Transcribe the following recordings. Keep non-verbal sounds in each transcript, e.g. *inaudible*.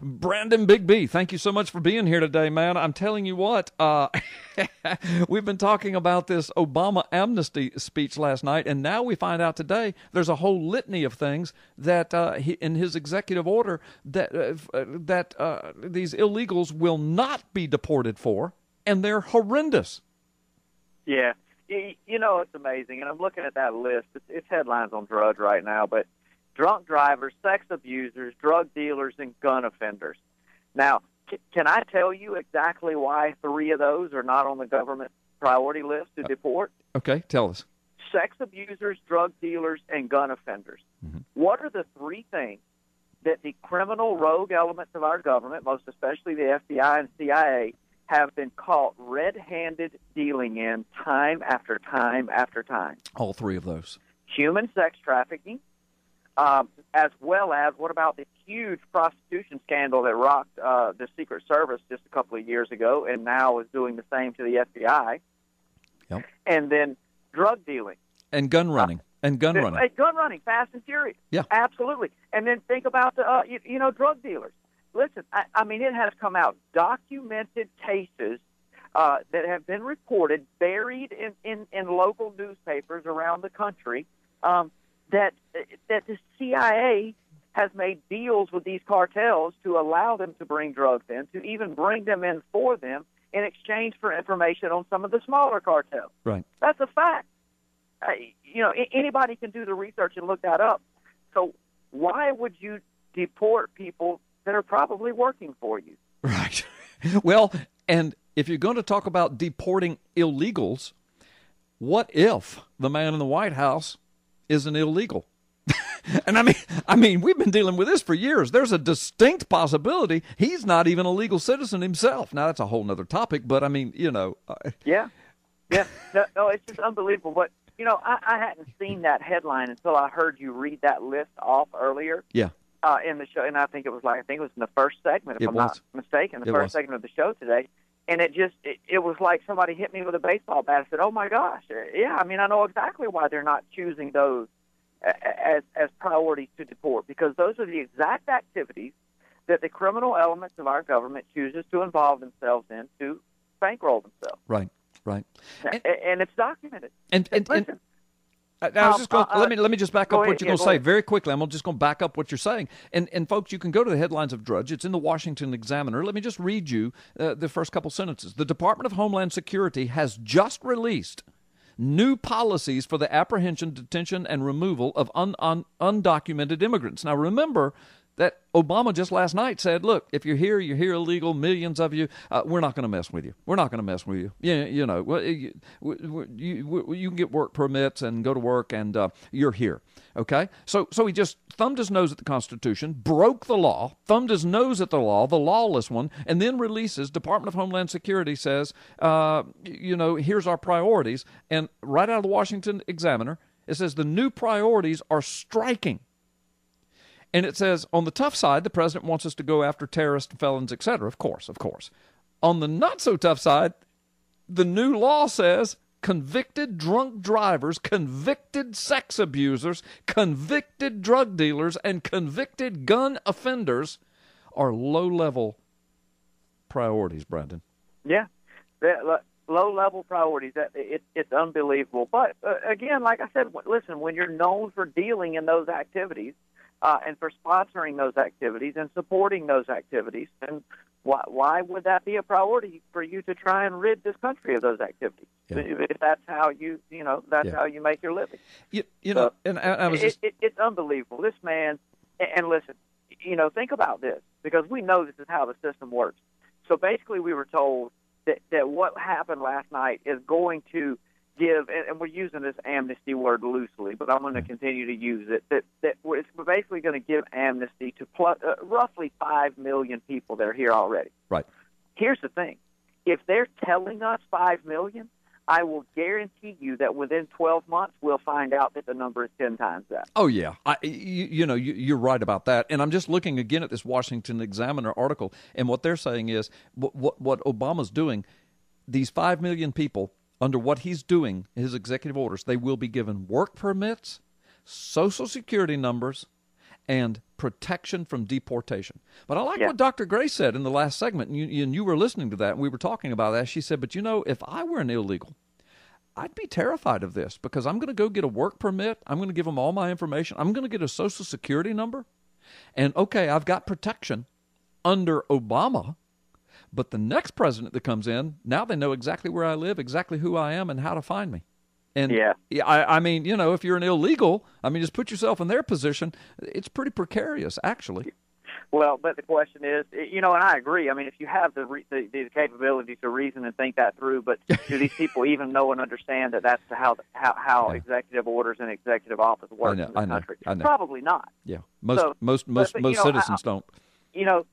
Brandon Big B, thank you so much for being here today, man. I'm telling you what, uh, *laughs* we've been talking about this Obama amnesty speech last night, and now we find out today there's a whole litany of things that uh, he, in his executive order that uh, that uh, these illegals will not be deported for, and they're horrendous. Yeah, you know it's amazing, and I'm looking at that list. It's, it's headlines on Drudge right now, but drunk drivers, sex abusers, drug dealers, and gun offenders. Now, can I tell you exactly why three of those are not on the government priority list to deport? Okay, tell us. Sex abusers, drug dealers, and gun offenders. Mm-hmm. What are the three things that the criminal rogue elements of our government, most especially the FBI and CIA, have been caught red handed dealing in time after time after time? All three of those human sex trafficking, um, as well as what about the huge prostitution scandal that rocked uh, the Secret Service just a couple of years ago, and now is doing the same to the FBI. Yep. And then drug dealing and gun running. Uh, and gun running. Uh, gun running, fast and furious. Yeah, absolutely. And then think about the, uh, you, you know, drug dealers. Listen, I, I mean, it has come out documented cases uh, that have been reported, buried in, in, in local newspapers around the country, um, that that the CIA has made deals with these cartels to allow them to bring drugs in, to even bring them in for them in exchange for information on some of the smaller cartels. Right. That's a fact. Uh, you know, anybody can do the research and look that up. So why would you deport people that are probably working for you? Right. *laughs* Well, and if you're going to talk about deporting illegals, what if the man in the White House isn't illegal. *laughs* and I mean, I mean, we've been dealing with this for years. There's a distinct possibility he's not even a legal citizen himself. Now that's a whole other topic, but I mean, you know. yeah, yeah. No, no, it's just unbelievable. But you know, I, I hadn't seen that headline until I heard you read that list off earlier. Yeah. Uh, in the show, and I think it was like I think it was in the first segment, if it I'm was. not mistaken, the it first was. segment of the show today and it just it, it was like somebody hit me with a baseball bat. I said, "Oh my gosh, uh, yeah." I mean, I know exactly why they're not choosing those as as priorities to deport because those are the exact activities that the criminal elements of our government chooses to involve themselves in to bankroll themselves. Right, right, and, and it's documented. And, and, and listen, I, was just going. Uh, let me let me just back up what you're going to say ahead. very quickly. I'm just going to back up what you're saying. And and folks, you can go to the headlines of Drudge. It's in the Washington Examiner. Let me just read you uh, the first couple sentences. The Department of Homeland Security has just released new policies for the apprehension, detention, and removal of un, un, undocumented immigrants. Now, remember that Obama just last night said, "Look, if you're here, you're here illegal. Millions of you. Uh, we're not going to mess with you. We're not going to mess with you. Yeah, you know, well, you, you, you can get work permits and go to work, and uh, you're here. Okay. So, so he just thumbed his nose at the Constitution, broke the law, thumbed his nose at the law, the lawless one, and then releases. Department of Homeland Security says, uh, you know, here's our priorities, and right out of the Washington Examiner, it says the new priorities are striking. And it says, on the tough side, the president wants us to go after terrorists, felons, etc. Of course, of course. On the not so tough side, the new law says convicted drunk drivers, convicted sex abusers, convicted drug dealers, and convicted gun offenders are low level priorities, Brandon. Yeah. Low level priorities. It's unbelievable. But uh, again, like I said, listen, when you're known for dealing in those activities, uh, and for sponsoring those activities and supporting those activities. And why, why would that be a priority for you to try and rid this country of those activities? Yeah. If that's how you, you know, that's Yeah. how you make your living. You, you know, So, and I, I was just, it, it's unbelievable. This man, and, and listen, you know, think about this because we know this is how the system works. So basically, we were told that, that what happened last night is going to give, and, and we're using this amnesty word loosely, but I'm going to continue to use it. That that we're, it's basically going to give amnesty to plus, uh, roughly five million people that are here already. right. Here's the thing: if they're telling us five million, I will guarantee you that within 12 months we'll find out that the number is 10 times that. Oh yeah, I, you, you know you, you're right about that. And I'm just looking again at this Washington Examiner article, and what they're saying is what what, what Obama's doing. These five million people, under what he's doing, his executive orders, they will be given work permits, social security numbers, and protection from deportation. But I like Yeah. what Dr. Gray said in the last segment, and you, and you were listening to that, and we were talking about that. She said, But you know, if I were an illegal, I'd be terrified of this because I'm going to go get a work permit. I'm going to give them all my information. I'm going to get a social security number. And okay, I've got protection under Obama. But the next president that comes in, now they know exactly where I live, exactly who I am, and how to find me. And Yeah. I, I mean, you know, if you're an illegal, I mean, just put yourself in their position. It's pretty precarious, actually. Well, but the question is, eh, you know, and I agree. I mean, if you have the re- the, the capability to reason and think that through, but do these *laughs* people even know and understand that that's how how, how Yeah. executive orders and executive office work know, in this I know, country? I know. Probably not. Yeah, most So, most most but, most know, citizens don't. You know,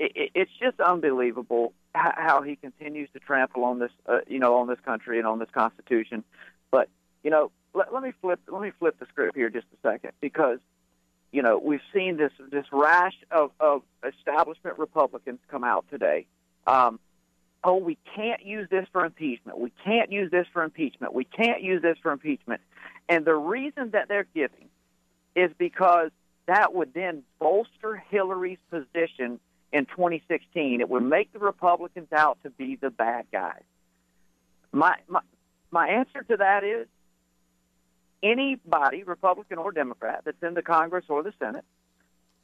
it, it, it's just unbelievable how, how he continues to trample on this, uh, you know, on this country and on this Constitution. But you know, let, let me flip let me flip the script here just a second because you know, we've seen this this rash of, of establishment Republicans come out today. Um, oh, we can't use this for impeachment. We can't use this for impeachment. We can't use this for impeachment. And the reason that they're giving is because that would then bolster Hillary's position in 2016. It would make the Republicans out to be the bad guys. My my my answer to that is anybody, Republican or Democrat, that's in the Congress or the Senate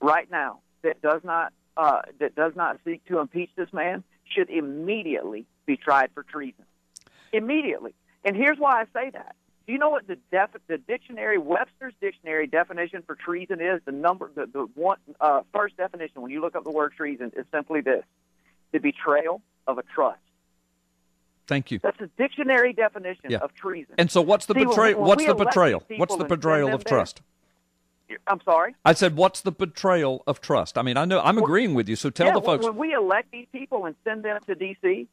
right now that does not uh, that does not seek to impeach this man should immediately be tried for treason. Immediately. And here's why I say that. Do you know what the def- the dictionary Webster's dictionary definition for treason is? The number the, the one uh, first definition when you look up the word treason is simply this: the betrayal of a trust. Thank you. That's a dictionary definition Yeah. of treason. And so, what's the See, betrayal? when What's the betrayal? What's the betrayal of trust? I'm sorry. I said, what's the betrayal of trust? I mean, I know I'm agreeing with you. So tell yeah, the folks. when we elect these people and send them to D.C.,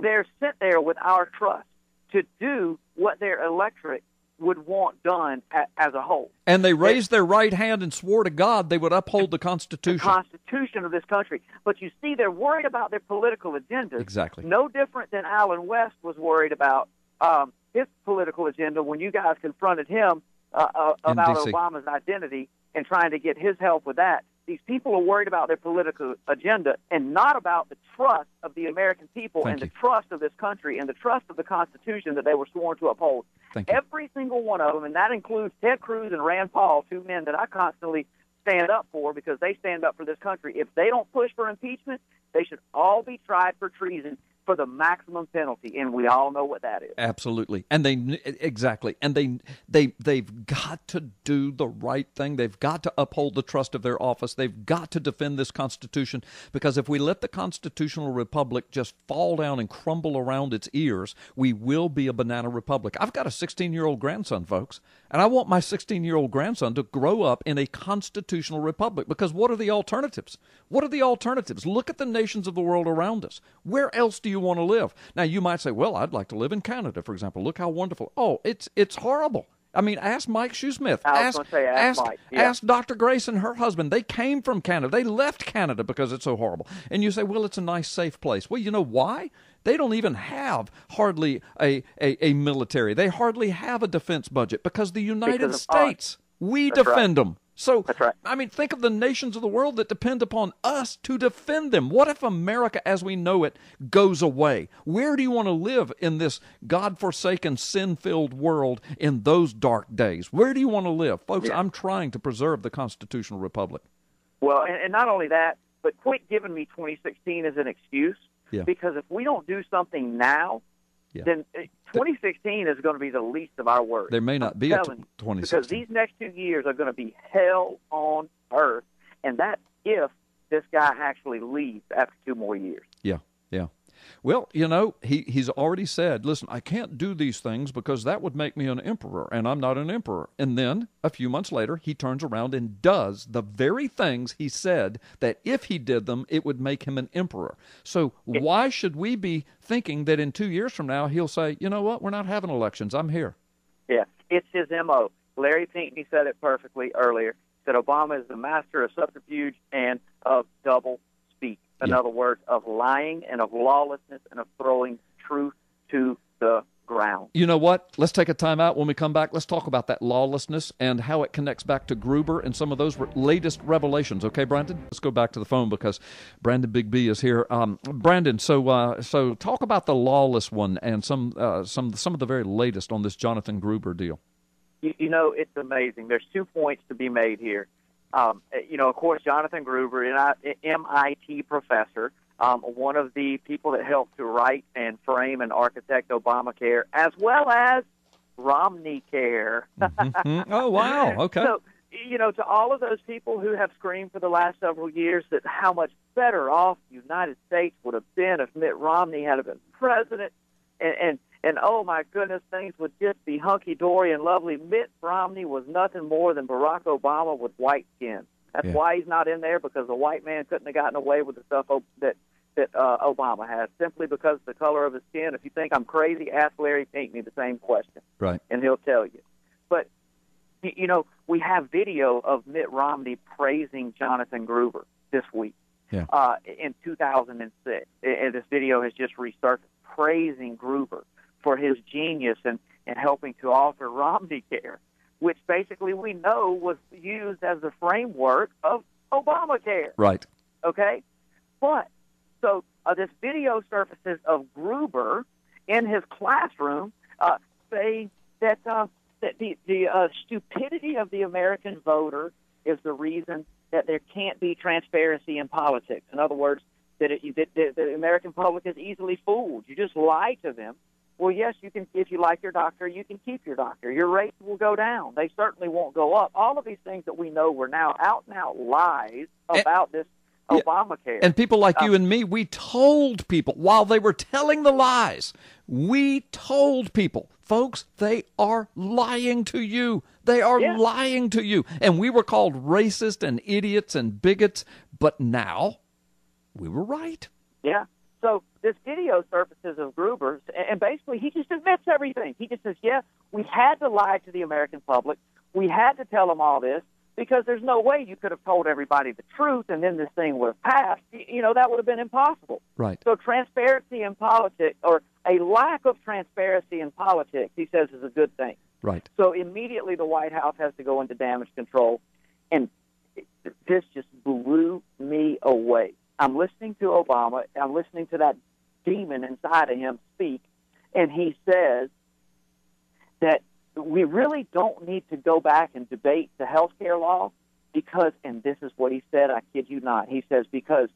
they're sent there with our trust to do what their electorate would want done as a whole. And they raised their right hand and swore to God they would uphold the The Constitution. Constitution of this country. But you see, they're worried about their political agendas. Exactly. No different than Allen West was worried about um, his political agenda when you guys confronted him uh, uh, about Obama's identity and trying to get his help with that. These people are worried about their political agenda and not about the trust of the American people Thank and you. the trust of this country and the trust of the Constitution that they were sworn to uphold. Thank you. Every single one of them, and that includes Ted Cruz and Rand Paul, two men that I constantly stand up for because they stand up for this country. If they don't push for impeachment, they should all be tried for treason for the maximum penalty, and we all know what that is. Absolutely, and they exactly, and they they they've got to do the right thing. They've got to uphold the trust of their office. They've got to defend this Constitution because if we let the constitutional republic just fall down and crumble around its ears, we will be a banana republic. I've got a 16 year old grandson, folks, and I want my 16 year old grandson to grow up in a constitutional republic because what are the alternatives? What are the alternatives? Look at the nations of the world around us. Where else do you want to live? Now you might say, "Well, I'd like to live in Canada, for example. Look how wonderful." Oh, it's it's horrible. I mean, ask Mike Shoesmith. Ask ask ask, yeah. ask Dr. Grace and her husband. They came from Canada. They left Canada because it's so horrible. And you say, "Well, it's a nice, safe place." Well, you know why? They don't even have hardly a, a, a military. They hardly have a defense budget because the United Because. States, we That's right. defend them. So, That's right. I mean, think of the nations of the world that depend upon us to defend them. What if America as we know it goes away? Where do you want to live in this God forsaken, sin filled world in those dark days? Where do you want to live? Folks, I'm trying to preserve the constitutional republic. Well, and, and not only that, but quit giving me 2016 as an excuse. Yeah. Because if we don't do something now, Yeah. then uh, 2016 is going to be the least of our worries. There may not I'm be a you, 2016. Because these next two years are going to be hell on earth, and that's if this guy actually leaves after two more years. Well, you know, he, he's already said, listen, I can't do these things because that would make me an emperor, and I'm not an emperor. And then a few months later, he turns around and does the very things he said that if he did them, it would make him an emperor. So why should we be thinking that in two years from now, he'll say, you know what, we're not having elections, I'm here? Yeah, it's his MO. Larry Pinkney said it perfectly earlier. Said Obama is the master of subterfuge and of double. In Yeah. other words, of lying and of lawlessness and of throwing truth to the ground. You know what? Let's take a time out. When we come back, let's talk about that lawlessness and how it connects back to Gruber and some of those re- latest revelations. Okay, Brandon? Let's go back to the phone because Brandon Big B is here. Um, Brandon, so uh, so talk about the lawless one and some uh, some some of the very latest on this Jonathan Gruber deal. You, you know, it's amazing. There's two points to be made here. Um, you know, of course, Jonathan Gruber, an MIT professor, um, one of the people that helped to write and frame and architect Obamacare, as well as Romney Care. mm-hmm. Oh, wow. *laughs* Okay. So, you know, to all of those people who have screamed for the last several years that how much better off the United States would have been if Mitt Romney had been president, and and, and oh my goodness, things would just be hunky dory and lovely. Mitt Romney was nothing more than Barack Obama with white skin. That's yeah. why he's not in there because a white man couldn't have gotten away with the stuff that that uh, Obama has simply because of the color of his skin. If you think I'm crazy, ask Larry Pinkney the same question, right? And he'll tell you. But you know, we have video of Mitt Romney praising Jonathan Gruber this week. Yeah. Uh, in 2006, and this video has just resurfaced praising Gruber for his genius and and helping to author Romney Care which basically we know was used as the framework of Obamacare. Right. Okay? But, so uh, this video surfaces of Gruber in his classroom uh, saying that, uh, that the, the uh, stupidity of the American voter is the reason that there can't be transparency in politics. In other words, that, it, that, that the American public is easily fooled. You just lie to them well, yes, you can. If you like your doctor, you can keep your doctor. Your rates will go down. They certainly won't go up. All of these things that we know were now out and out lies about and, this Obamacare. And people like um, you and me, we told people while they were telling the lies. We told people, folks, they are lying to you. They are yeah. lying to you. And we were called racist and idiots and bigots. But now, we were right. Yeah. So this video surfaces of Gruber's, and basically he just admits everything. He just says, "Yeah, we had to lie to the American public. We had to tell them all this because there's no way you could have told everybody the truth, and then this thing would have passed. You know, that would have been impossible." Right. So transparency in politics, or a lack of transparency in politics, he says, is a good thing. Right. So immediately the White House has to go into damage control, and this just blew me away. I'm listening to Obama. I'm listening to that demon inside of him speak, and he says that we really don't need to go back and debate the health care law because, and this is what he said, I kid you not, he says, because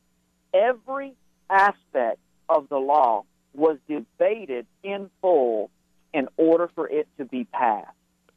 every aspect of the law was debated in full in order for it to be passed.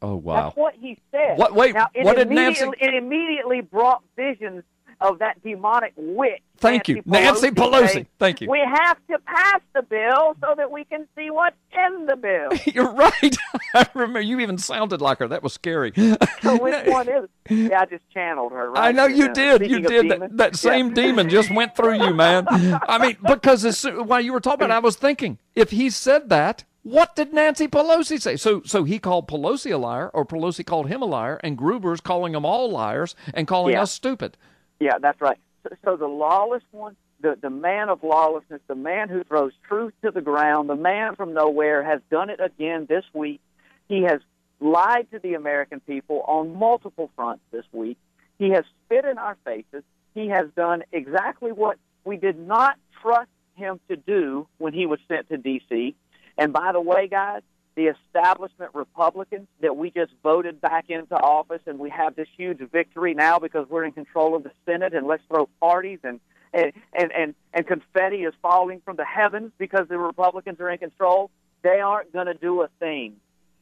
Oh wow! That's what he said. What? Wait. Now, what did Nancy? It immediately brought visions of that demonic witch. Thank Nancy you, Nancy Pelosi. Thank you. We have to pass the bill so that we can see what's in the bill. *laughs* You're right. *laughs* I remember you even sounded like her. That was scary. so which *laughs* one is? Yeah, I just channeled her. Right? I know you did. You did. That, that same yeah. demon just went through you, man. I mean, because as, while you were talking, I was thinking if he said that. What did Nancy Pelosi say? So, so he called Pelosi a liar, or Pelosi called him a liar, and Gruber's calling them all liars and calling yeah. us stupid. Yeah, that's right. So, so the lawless one, the, the man of lawlessness, the man who throws truth to the ground, the man from nowhere has done it again this week. He has lied to the American people on multiple fronts this week. He has spit in our faces. He has done exactly what we did not trust him to do when he was sent to D.C. And by the way, guys, the establishment Republicans that we just voted back into office, and we have this huge victory now because we're in control of the Senate, and let's throw parties and and and and, and confetti is falling from the heavens because the Republicans are in control. They aren't going to do a thing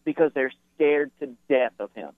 because they're scared to death of him.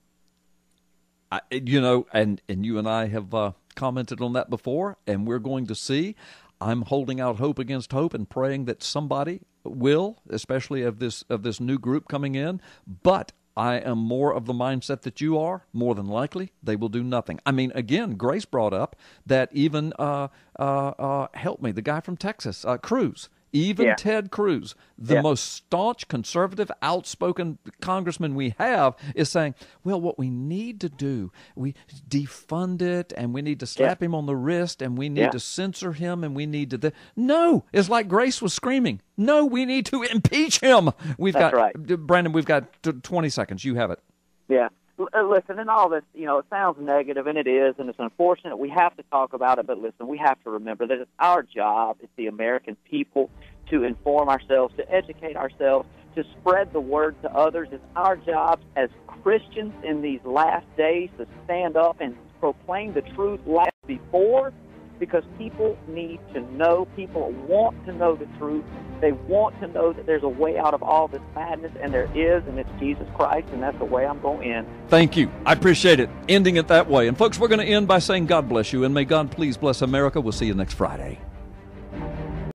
I, you know, and and you and I have uh, commented on that before, and we're going to see. I'm holding out hope against hope and praying that somebody will, especially of this of this new group coming in. But I am more of the mindset that you are. More than likely, they will do nothing. I mean, again, Grace brought up that even uh, uh, uh, help me, the guy from Texas, uh, Cruz. Even Yeah. Ted Cruz, the Yeah. most staunch, conservative, outspoken congressman we have, is saying, well, what we need to do, we defund it and we need to slap him on the wrist and we need Yeah. to censor him and we need to. Th-. No, it's like Grace was screaming. No, we need to impeach him. We've That's got, right. Brandon, we've got t- 20 seconds. You have it. Yeah. Uh, Listen, and all this, you know, it sounds negative, and it is, and it's unfortunate. We have to talk about it, but listen, we have to remember that it's our job, it's the American people, to inform ourselves, to educate ourselves, to spread the word to others. It's our job as Christians in these last days to stand up and proclaim the truth like before because people need to know, people want to know the truth. They want to know that there's a way out of all this madness, and there is, and it's Jesus Christ, and that's the way I'm going to end. Thank you. I appreciate it. Ending it that way. And folks, we're going to end by saying God bless you, and may God please bless America. We'll see you next Friday.